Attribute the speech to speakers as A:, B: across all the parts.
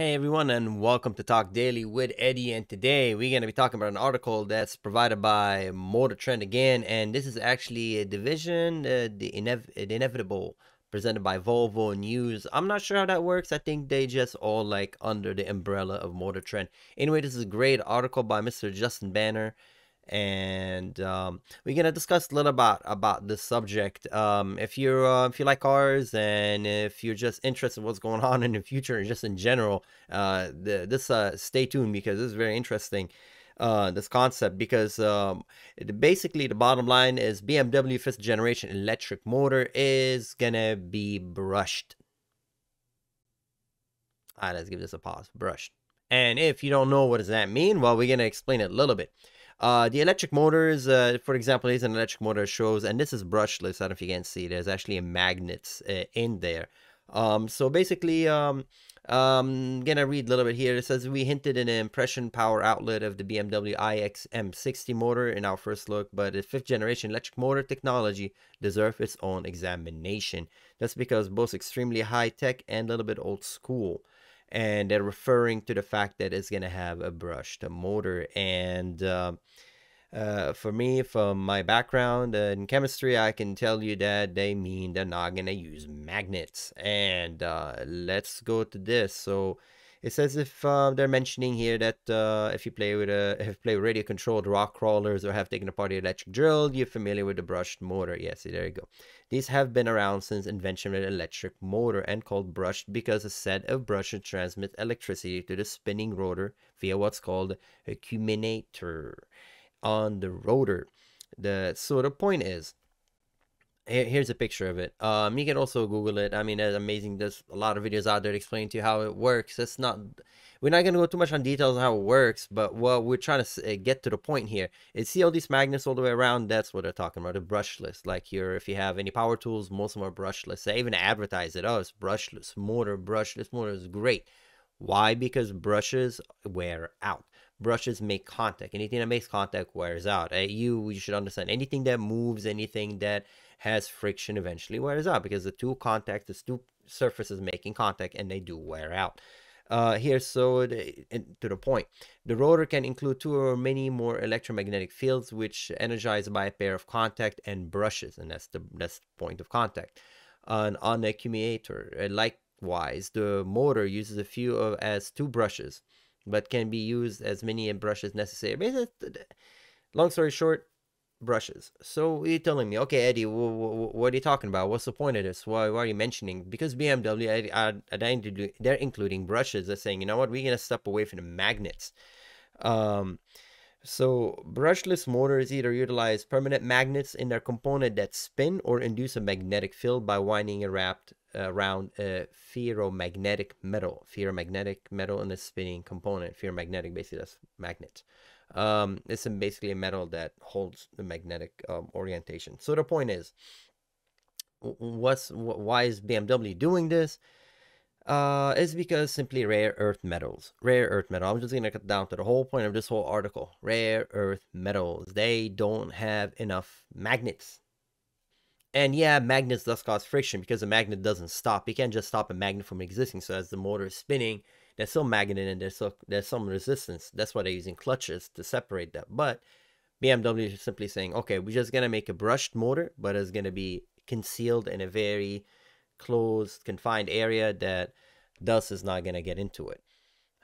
A: Hey everyone, and welcome to Talk Daily with Eddie. And today we're going to be talking about an article that's provided by Motor Trend again. And this is actually a division, uh, the, inev- the inevitable, presented by Volvo News. I'm not sure how that works. I think they just all like under the umbrella of Motor Trend. Anyway, this is a great article by Mr. Justin Banner and um, we're gonna discuss a little about about this subject. Um, if you're uh, if you like cars and if you're just interested in what's going on in the future and just in general, uh, the, this uh, stay tuned because this is very interesting. Uh, this concept because um, basically the bottom line is BMW fifth generation electric motor is gonna be brushed. All right, let's give this a pause. Brushed. And if you don't know what does that mean, well, we're gonna explain it a little bit. Uh, the electric motors, uh, for example, is an electric motor shows, and this is brushless. I don't know if you can see. There's actually a magnet uh, in there. Um, so basically, um, um, gonna read a little bit here. It says we hinted an impression power outlet of the BMW iX M60 motor in our first look, but the fifth generation electric motor technology deserves its own examination. That's because both extremely high tech and a little bit old school and they're referring to the fact that it's going to have a brushed motor. And uh, uh, for me from my background in chemistry i can tell you that they mean they're not going to use magnets. And uh, let's go to this. So it says if uh, they're mentioning here that uh, if you play with a if you play radio controlled rock crawlers or have taken apart the electric drill, you're familiar with the brushed motor. Yes, there you go. These have been around since invention of the electric motor and called brushed because a set of brushes transmits electricity to the spinning rotor via what's called a commutator on the rotor. The so the point is here's a picture of it. Um, you can also Google it. I mean, it's amazing. There's a lot of videos out there explaining to you how it works. It's not, we're not going to go too much on details on how it works, but what we're trying to uh, get to the point here is see all these magnets all the way around. That's what they're talking about. The brushless, like here, if you have any power tools, most of them are brushless. They even advertise it. Oh, it's brushless motor. Brushless motor is great. Why? Because brushes wear out brushes make contact. Anything that makes contact wears out. Uh, you, you should understand anything that moves, anything that has friction eventually wears out because the two contacts, the two surfaces making contact, and they do wear out. Uh, here, so the, to the point, the rotor can include two or many more electromagnetic fields, which energized by a pair of contact and brushes, and that's the that's the point of contact. Uh, on accumulator, uh, likewise, the motor uses a few of as two brushes, but can be used as many brushes necessary. Long story short, brushes. So you're telling me, okay, Eddie, what are you talking about? What's the point of this? Why, why are you mentioning? Because BMW, are, they're including brushes. They're saying, you know what, we're going to step away from the magnets. Um, so brushless motors either utilize permanent magnets in their component that spin or induce a magnetic field by winding a wrapped uh, around a ferromagnetic metal. Ferromagnetic metal in the spinning component. Ferromagnetic, basically, that's magnet. Um, it's basically a metal that holds the magnetic um, orientation. So the point is, what's why is BMW doing this? Uh, is because simply rare earth metals. Rare earth metal. I'm just gonna cut down to the whole point of this whole article. Rare earth metals. They don't have enough magnets. And yeah, magnets does cause friction because a magnet doesn't stop. You can't just stop a magnet from existing. So as the motor is spinning, there's some magnet and there's so there's some resistance. That's why they're using clutches to separate that. But BMW is simply saying, okay, we're just gonna make a brushed motor, but it's gonna be concealed in a very closed, confined area that dust is not gonna get into it.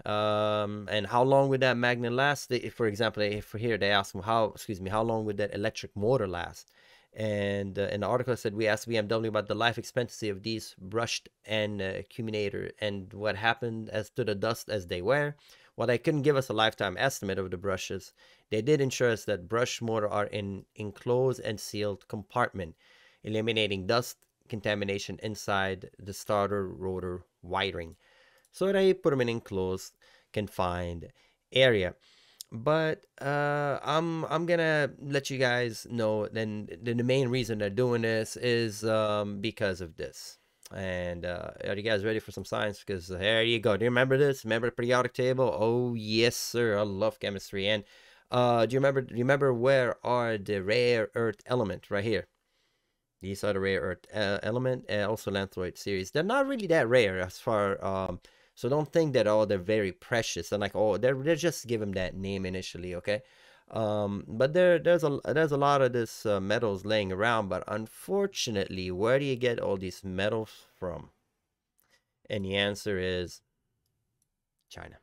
A: Um, and how long would that magnet last? For example, if here they ask them how, excuse me, how long would that electric motor last? And uh, the article said we asked BMW about the life expectancy of these brushed and uh, accumulator and what happened as to the dust as they wear. While they couldn't give us a lifetime estimate of the brushes, they did ensure us that brush motor are in enclosed and sealed compartment, eliminating dust contamination inside the starter rotor wiring. So they put them in enclosed, confined area but uh, I'm I'm gonna let you guys know. Then the, main reason they're doing this is um, because of this. And uh, are you guys ready for some science? Because there you go. Do you remember this? Remember the periodic table? Oh yes, sir. I love chemistry. And uh, do you remember? Do you remember where are the rare earth element right here? These are the rare earth uh, element and also lanthanoid series. They're not really that rare as far um, So don't think that oh they're very precious and like oh they're they just give them that name initially, okay? Um, but there there's a there's a lot of this uh, metals laying around, but unfortunately, where do you get all these metals from? And the answer is China.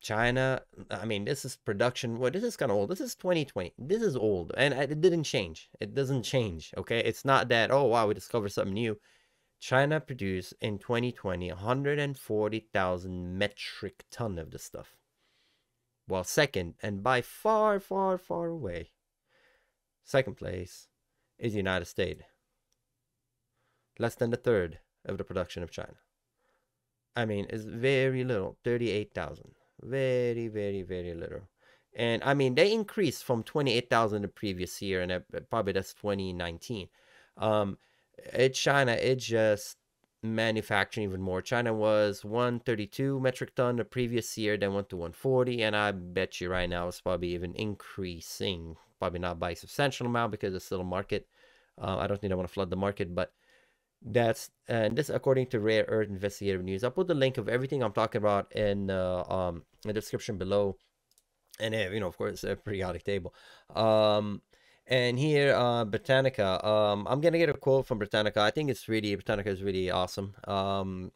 A: China, I mean, this is production. Well, this is kind of old. This is 2020. This is old, and it didn't change. It doesn't change. Okay, it's not that. Oh wow, we discovered something new. China produced in 2020 140,000 metric ton of this stuff. While second, and by far, far, far away, second place is the United States. Less than a third of the production of China. I mean, it's very little, 38,000. Very, very, very little. And I mean, they increased from 28,000 the previous year, and probably that's 2019. Um, it China, it just manufacturing even more. China was 132 metric ton the previous year, then went to 140, and I bet you right now it's probably even increasing. Probably not by a substantial amount because it's still a market. Uh, I don't think I want to flood the market, but that's and this according to Rare Earth Investigative News. I'll put the link of everything I'm talking about in uh, um the description below, and uh, you know of course a periodic table. Um, and here uh, Britannica. Um, I'm gonna get a quote from Britannica. I think it's really Britannica is really awesome. Um.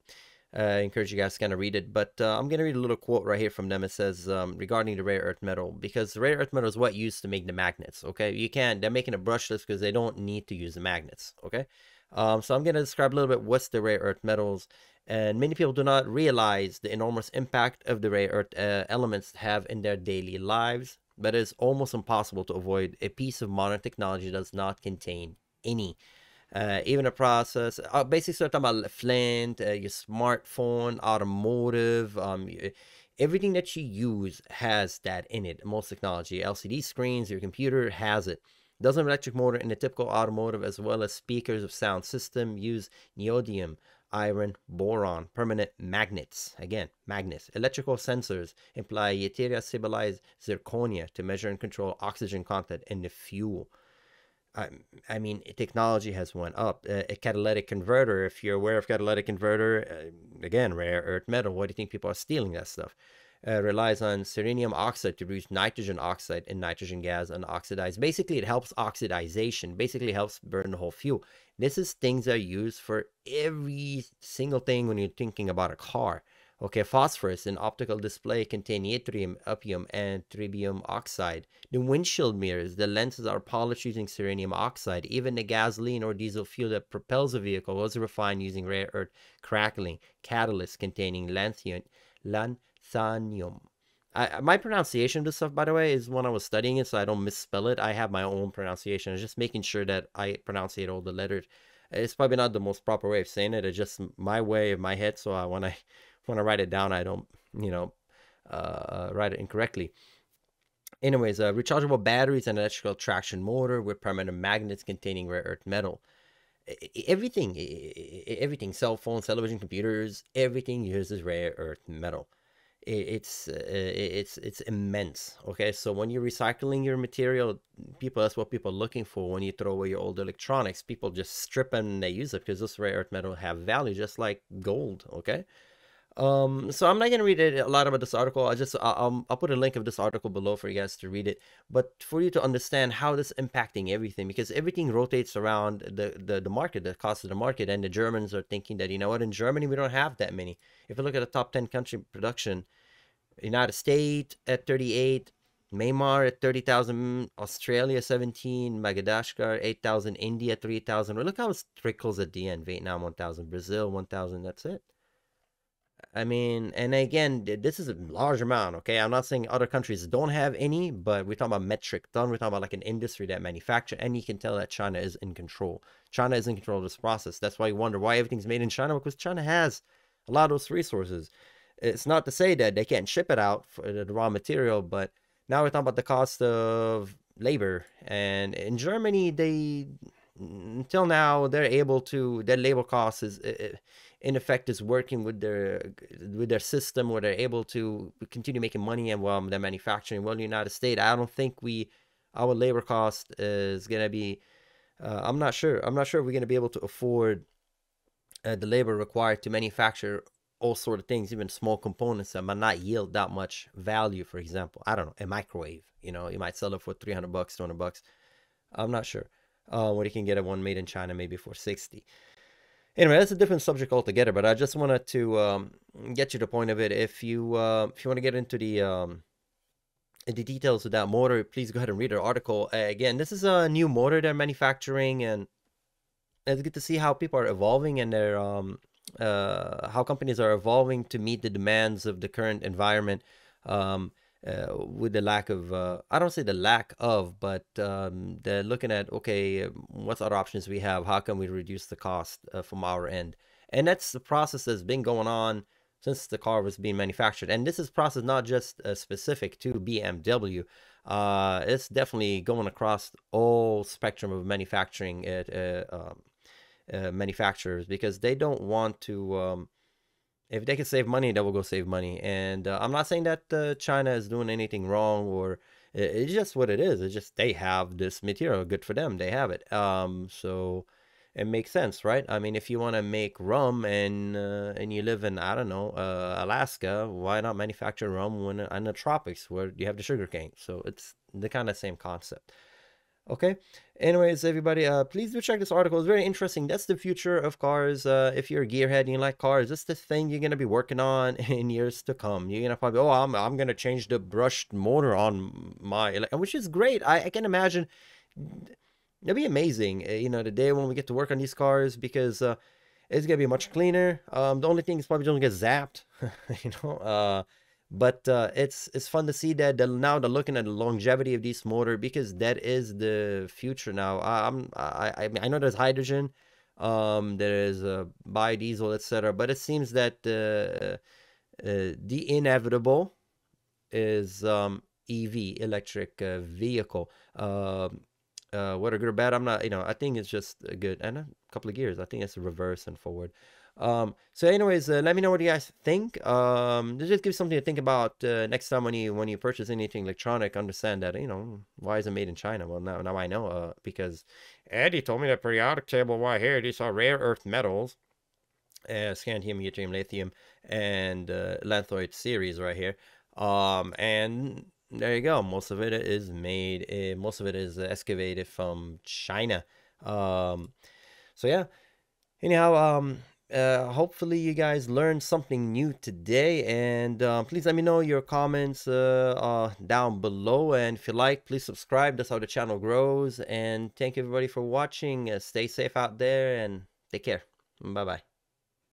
A: I encourage you guys to kind of read it, but uh, I'm to read a little quote right here from them. It says, um, regarding the rare earth metal, because the rare earth metal is what used to make the magnets, okay? You can't, they're making a brushless because they don't need to use the magnets, okay? Um, so I'm to describe a little bit what's the rare earth metals. And many people do not realize the enormous impact of the rare earth uh, elements have in their daily lives. But it's almost impossible to avoid a piece of modern technology does not contain any. Uh, even a process, uh, basically, so talking about Flint, uh, your smartphone, automotive, um, everything that you use has that in it. Most technology, LCD screens, your computer has it. Dozen electric motor in the typical automotive as well as speakers of sound system use neodymium, iron, boron, permanent magnets. Again, magnets. Electrical sensors imply ytterbium stabilized zirconia to measure and control oxygen content in the fuel. I, I mean, technology has went up. Uh, a catalytic converter, if you're aware of catalytic converter, uh, again, rare earth metal, why do you think people are stealing that stuff? Uh, relies on selenium oxide to produce nitrogen oxide and nitrogen gas unoxidized. Basically, it helps oxidization. Basically, helps burn the whole fuel. This is things that are used for every single thing when you're thinking about a car. Okay, phosphorus in optical display contain yttrium, europium, and terbium oxide. The windshield mirrors, the lenses are polished using selenium oxide. Even the gasoline or diesel fuel that propels a vehicle was refined using rare earth crackling catalyst containing lanthanum, Thanium. I, my pronunciation of this stuff, by the way, is when I was studying it, so I don't misspell it. I have my own pronunciation. It's just making sure that I pronounce it all the letters. It's probably not the most proper way of saying it. It's just my way of my head. So I, when I when I write it down, I don't, you know, uh, write it incorrectly. Anyways, uh, rechargeable batteries and electrical traction motor with permanent magnets containing rare earth metal. Everything, everything, cell phones, television, computers, everything uses rare earth metal it's uh, it's it's immense okay? So when you're recycling your material people that's what people are looking for when you throw away your old electronics. People just strip them and they use it because this rare earth metal have value just like gold okay? Um so i'm not going to read a lot about this article. I just I'll, I'll put a link of this article below for you guys to read it. But for you to understand how this impacting everything because everything rotates around the the, the market the cost of the market and the germans are thinking that you know what? In germany we don't have that many. If you look at the top 10 country production United States at 38, Myanmar at 30,000, Australia 17, Madagascar 8,000, India 3,000. Look how it trickles at the end. Vietnam 1,000, Brazil 1,000. That's it. I mean, and again, this is a large amount, okay? I'm not saying other countries don't have any, but we're talking about metric ton. We're talking about like an industry that manufacture, and you can tell that China is in control. China is in control of this process. That's why you wonder why everything's made in China, because China has a lot of those resources it's not to say that they can't ship it out for the raw material, but now we're talking about the cost of labor. And in Germany, they until now they're able to their labor cost is in effect is working with their with their system where they're able to continue making money and while they're manufacturing well in the united states i don't think we our labor cost is going to be uh, i'm not sure i'm not sure if we're going to be able to afford uh, the labor required to manufacture all sort of things, even small components that might not yield that much value. For example, I don't know, a microwave. You know, you might sell it for 300 bucks, 200 bucks. I'm not sure. Uh, what you can get a one made in China maybe for 60. Anyway, that's a different subject altogether. But I just wanted to um, get you the point of it. If you uh, if you want to get into the um, the details of that motor, please go ahead and read our article. Uh, again, this is a new motor they're manufacturing, and it's good to see how people are evolving and their um, uh, how companies are evolving to meet the demands of the current environment. Um, uh, with the lack of uh, I don't say the lack of, but um, they're looking at okay, what's other options we have? How can we reduce the cost uh, from our end? And that's the process that's been going on since the car was being manufactured. And this is process not just uh, specific to BMW. Uh, it's definitely going across all spectrum of manufacturing it, uh, um, uh, manufacturers because they don't want to. Um, if they can save money, they will go save money. And uh, I'm not saying that uh, China is doing anything wrong or it's just what it is. It's just they have this material. Good for them. They have it. Um, so it makes sense, right? I mean, if you want to make rum and uh, and you live in I don't know uh, Alaska, why not manufacture rum when in the tropics where you have the sugar cane? So it's the kind of same concept. Okay. Anyways, everybody, uh, please do check this article. It's very interesting. That's the future of cars. Uh, if you're a gearhead and you like cars, that's the thing you're gonna be working on in years to come. You're gonna probably, oh, I'm I'm gonna change the brushed motor on my, which is great. I, I can imagine it'll be amazing, uh, you know, the day when we get to work on these cars because uh, it's gonna be much cleaner. Um, the only thing is probably don't get zapped, you know. Uh, but uh, it's it's fun to see that they're, now they're looking at the longevity of this motor because that is the future now. I, I'm I I, mean, I know there's hydrogen, um, there is uh, biodiesel, etc. But it seems that uh, uh, the inevitable is um, EV, electric uh, vehicle. Um, uh, whether good or bad, I'm not, you know, I think it's just a good. And a couple of gears, I think it's reverse and forward. Um, so anyways, uh, let me know what you guys think. Um, just give something to think about uh, next time when you when you purchase anything electronic. Understand that you know why is it made in China? Well, now now I know uh, because Eddie told me that periodic table right here these are rare earth metals, uh, scandium, yttrium, lithium, and uh, lanthanide series right here. Um, and there you go. Most of it is made. Uh, most of it is excavated from China. Um, so yeah. Anyhow, um, uh, hopefully you guys learned something new today and uh, please let me know your comments uh, uh, down below and if you like please subscribe. That's how the channel grows and thank you everybody for watching. Uh, stay safe out there and take care. Bye bye